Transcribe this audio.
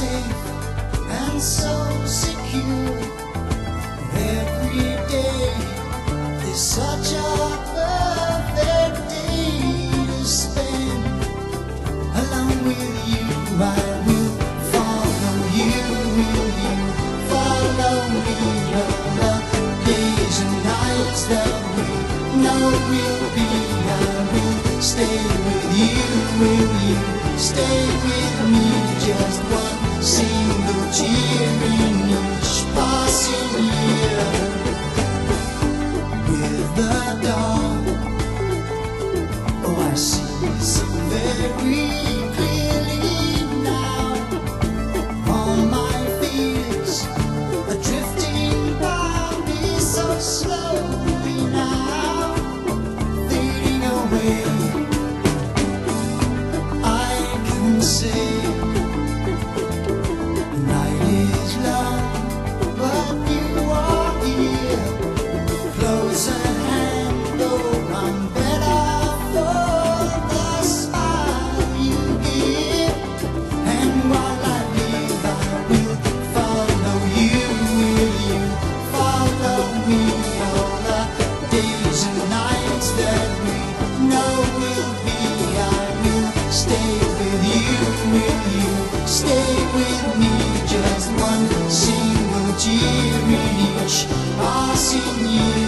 and so secure. Every day is such a perfect day to spend along with you. I will follow you, will you follow me? The days and nights that we know will be. I will stay with you, will you stay with me just one? Sim, do time. with you, stay with me just one single tear in each passing year.